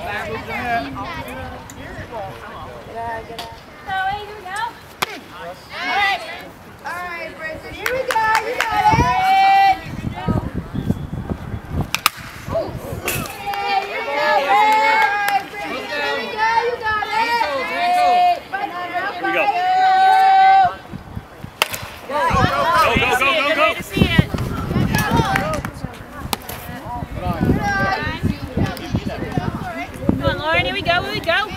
Get out, get out. we go, here we go.